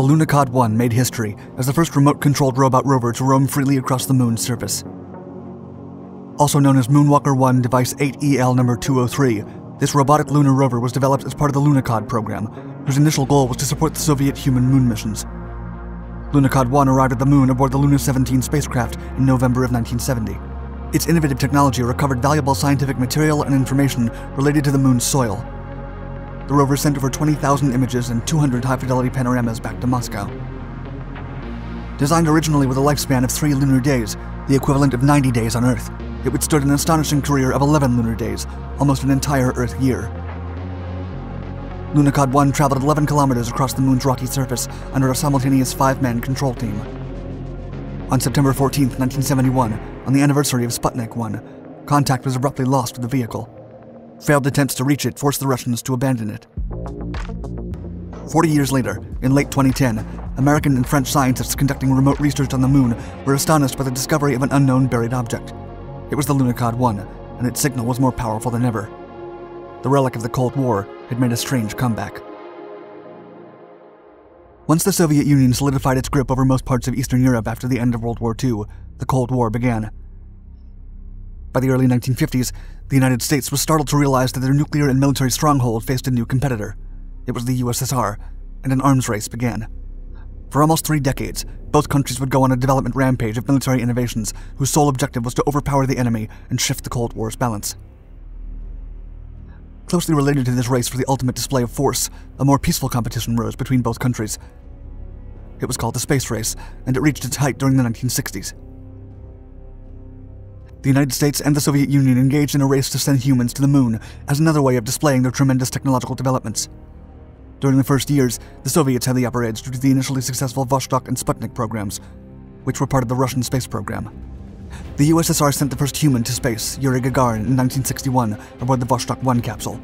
The Lunokhod 1 made history as the first remote controlled robot rover to roam freely across the moon's surface. Also known as Moonwalker 1 Device 8EL number 203, this robotic lunar rover was developed as part of the Lunokhod program, whose initial goal was to support the Soviet human moon missions. Lunokhod 1 arrived at the moon aboard the Luna 17 spacecraft in November of 1970. Its innovative technology recovered valuable scientific material and information related to the moon's soil. The rover sent over 20,000 images and 200 high fidelity panoramas back to Moscow. Designed originally with a lifespan of three lunar days, the equivalent of 90 days on Earth, it withstood an astonishing career of 11 lunar days, almost an entire Earth year. Lunokhod 1 traveled 11 kilometers across the moon's rocky surface under a simultaneous five man control team. On September 14, 1971, on the anniversary of Sputnik 1, contact was abruptly lost with the vehicle. Failed attempts to reach it forced the Russians to abandon it. Forty years later, in late 2010, American and French scientists conducting remote research on the moon were astonished by the discovery of an unknown buried object. It was the Lunokhod 1, and its signal was more powerful than ever. The relic of the Cold War had made a strange comeback. Once the Soviet Union solidified its grip over most parts of Eastern Europe after the end of World War II, the Cold War began. By the early 1950s, the United States was startled to realize that their nuclear and military stronghold faced a new competitor. It was the USSR, and an arms race began. For almost three decades, both countries would go on a development rampage of military innovations whose sole objective was to overpower the enemy and shift the Cold War's balance. Closely related to this race for the ultimate display of force, a more peaceful competition rose between both countries, it was called the Space Race, and it reached its height during the 1960s. The United States and the Soviet Union engaged in a race to send humans to the moon as another way of displaying their tremendous technological developments. During the first years, the Soviets had the upper edge due to the initially successful Vostok and Sputnik programs, which were part of the Russian space program. The USSR sent the first human to space, Yuri Gagarin, in 1961 aboard the Vostok 1 capsule.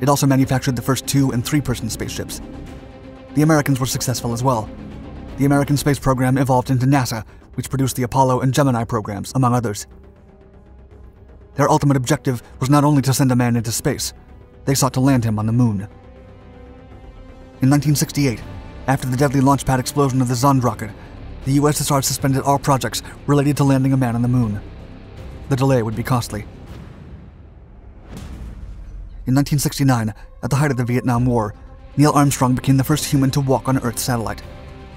It also manufactured the first two and three person spaceships, the Americans were successful as well. The American space program evolved into NASA, which produced the Apollo and Gemini programs, among others. Their ultimate objective was not only to send a man into space, they sought to land him on the moon. In 1968, after the deadly launch pad explosion of the Zond rocket, the USSR suspended all projects related to landing a man on the moon. The delay would be costly. In 1969, at the height of the Vietnam War, Neil Armstrong became the first human to walk on Earth's satellite.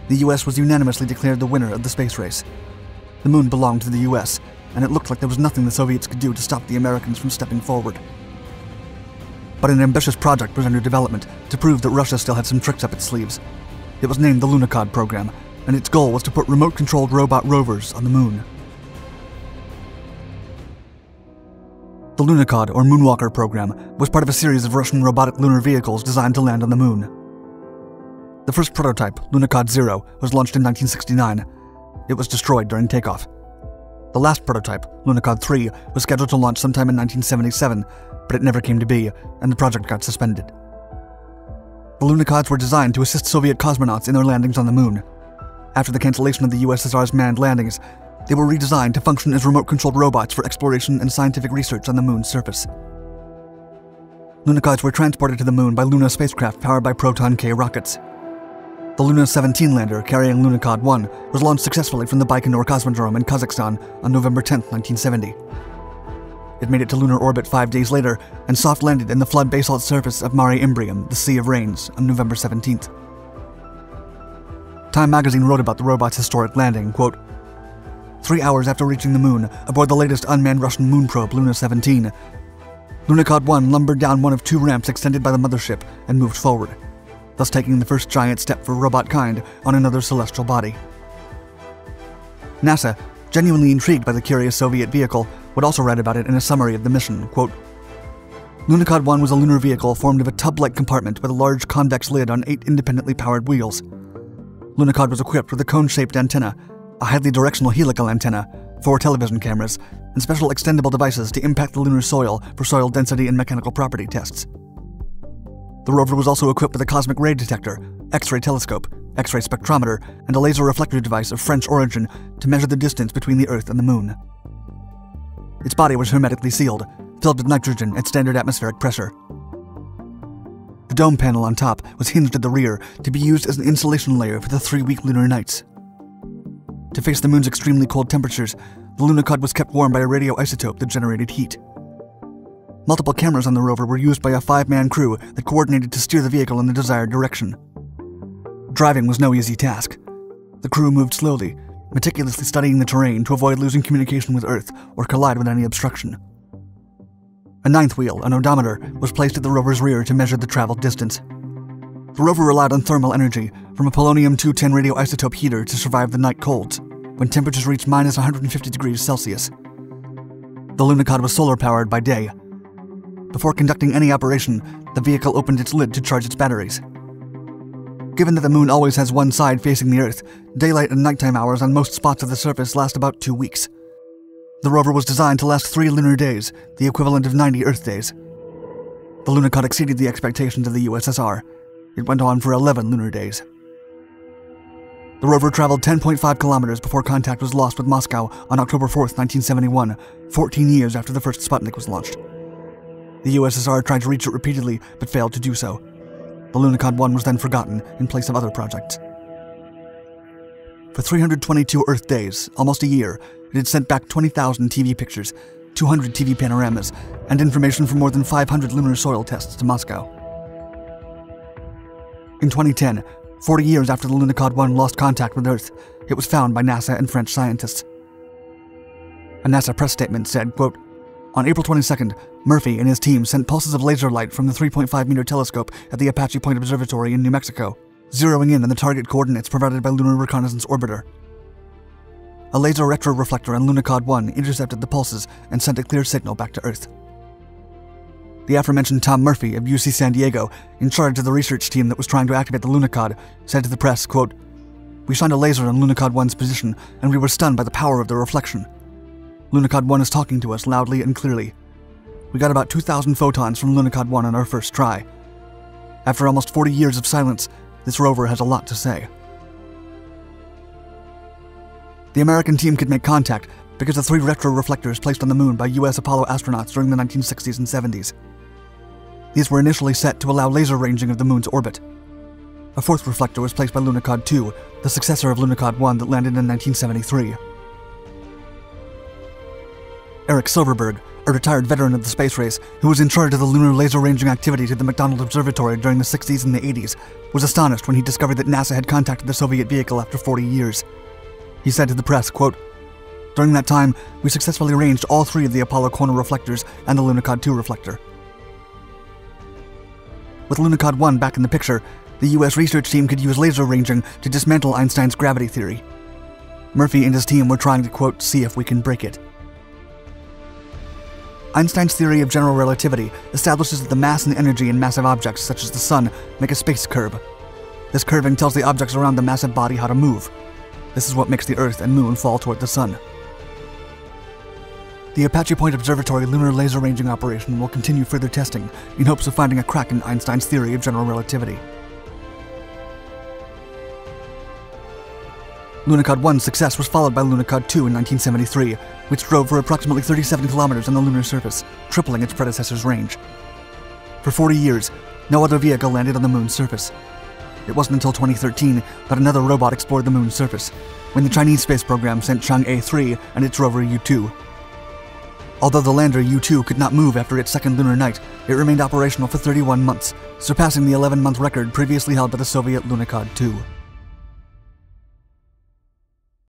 The US was unanimously declared the winner of the space race. The moon belonged to the US, and it looked like there was nothing the Soviets could do to stop the Americans from stepping forward. But an ambitious project was under development to prove that Russia still had some tricks up its sleeves. It was named the Lunokhod program, and its goal was to put remote controlled robot rovers on the moon. The Lunokhod, or Moonwalker program, was part of a series of Russian robotic lunar vehicles designed to land on the moon. The first prototype, Lunokhod Zero, was launched in 1969. It was destroyed during takeoff. The last prototype, Lunokhod 3, was scheduled to launch sometime in 1977, but it never came to be, and the project got suspended. The Lunokhods were designed to assist Soviet cosmonauts in their landings on the moon. After the cancellation of the USSR's manned landings, they were redesigned to function as remote controlled robots for exploration and scientific research on the moon's surface. Lunokhods were transported to the moon by Luna spacecraft powered by Proton K rockets. The Luna 17 lander carrying Lunokhod 1 was launched successfully from the Baikonur Cosmodrome in Kazakhstan on November 10, 1970. It made it to lunar orbit five days later and soft landed in the flood basalt surface of Mare Imbrium, the Sea of Rains, on November 17th. Time magazine wrote about the robot's historic landing, quote, three hours after reaching the moon, aboard the latest unmanned Russian moon probe, Luna 17. Lunokhod 1 lumbered down one of two ramps extended by the mothership and moved forward, thus taking the first giant step for robot kind on another celestial body. NASA, genuinely intrigued by the curious Soviet vehicle, would also write about it in a summary of the mission, quote, Lunokhod 1 was a lunar vehicle formed of a tub-like compartment with a large convex lid on eight independently powered wheels. Lunokhod was equipped with a cone-shaped antenna a highly directional helical antenna, four television cameras, and special extendable devices to impact the lunar soil for soil density and mechanical property tests. The rover was also equipped with a cosmic ray detector, X ray telescope, X ray spectrometer, and a laser reflector device of French origin to measure the distance between the Earth and the Moon. Its body was hermetically sealed, filled with nitrogen at standard atmospheric pressure. The dome panel on top was hinged at the rear to be used as an insulation layer for the three week lunar nights. To face the moon's extremely cold temperatures, the Lunokhod was kept warm by a radioisotope that generated heat. Multiple cameras on the rover were used by a five man crew that coordinated to steer the vehicle in the desired direction. Driving was no easy task. The crew moved slowly, meticulously studying the terrain to avoid losing communication with Earth or collide with any obstruction. A ninth wheel, an odometer, was placed at the rover's rear to measure the traveled distance. The rover relied on thermal energy from a polonium 210 radioisotope heater to survive the night colds, when temperatures reached minus 150 degrees Celsius. The Lunokhod was solar powered by day. Before conducting any operation, the vehicle opened its lid to charge its batteries. Given that the moon always has one side facing the Earth, daylight and nighttime hours on most spots of the surface last about two weeks. The rover was designed to last three lunar days, the equivalent of 90 Earth days. The Lunokhod exceeded the expectations of the USSR. It went on for 11 lunar days. The rover traveled 10.5 kilometers before contact was lost with Moscow on October 4, 1971, 14 years after the first Sputnik was launched. The USSR tried to reach it repeatedly, but failed to do so. The Lunokhod 1 was then forgotten in place of other projects. For 322 Earth days, almost a year, it had sent back 20,000 TV pictures, 200 TV panoramas, and information from more than 500 lunar soil tests to Moscow. In 2010, 40 years after the Lunokhod 1 lost contact with Earth, it was found by NASA and French scientists. A NASA press statement said, quote, on April 22nd, Murphy and his team sent pulses of laser light from the 3.5 meter telescope at the Apache Point Observatory in New Mexico, zeroing in on the target coordinates provided by Lunar Reconnaissance Orbiter. A laser retroreflector on Lunokhod 1 intercepted the pulses and sent a clear signal back to Earth. The aforementioned Tom Murphy of UC San Diego, in charge of the research team that was trying to activate the Lunokhod, said to the press, quote, We shined a laser on Lunokhod 1's position, and we were stunned by the power of the reflection. Lunokhod 1 is talking to us loudly and clearly. We got about 2,000 photons from Lunokhod 1 on our first try. After almost 40 years of silence, this rover has a lot to say. The American team could make contact because of three retroreflectors placed on the moon by US Apollo astronauts during the 1960s and 70s. These were initially set to allow laser ranging of the moon's orbit. A fourth reflector was placed by Lunokhod 2, the successor of Lunokhod 1 that landed in 1973. Eric Silverberg, a retired veteran of the space race who was in charge of the lunar laser ranging activities at the McDonald Observatory during the 60s and the 80s, was astonished when he discovered that NASA had contacted the Soviet vehicle after 40 years. He said to the press, quote, During that time, we successfully arranged all three of the Apollo corner reflectors and the Lunokhod 2 reflector. With Lunokhod 1 back in the picture, the US research team could use laser ranging to dismantle Einstein's gravity theory. Murphy and his team were trying to, quote, see if we can break it. Einstein's theory of general relativity establishes that the mass and energy in massive objects, such as the Sun, make a space curve. This curving tells the objects around the massive body how to move. This is what makes the Earth and Moon fall toward the Sun. The Apache Point Observatory lunar laser ranging operation will continue further testing in hopes of finding a crack in Einstein's theory of general relativity. Lunokhod 1's success was followed by Lunokhod 2 in 1973, which drove for approximately 37 kilometers on the lunar surface, tripling its predecessor's range. For 40 years, no other vehicle landed on the moon's surface. It wasn't until 2013 that another robot explored the moon's surface, when the Chinese space program sent Chang'e 3 and its rover Yutu. Although the lander Yutu could not move after its second lunar night, it remained operational for 31 months, surpassing the 11-month record previously held by the Soviet Lunokhod 2.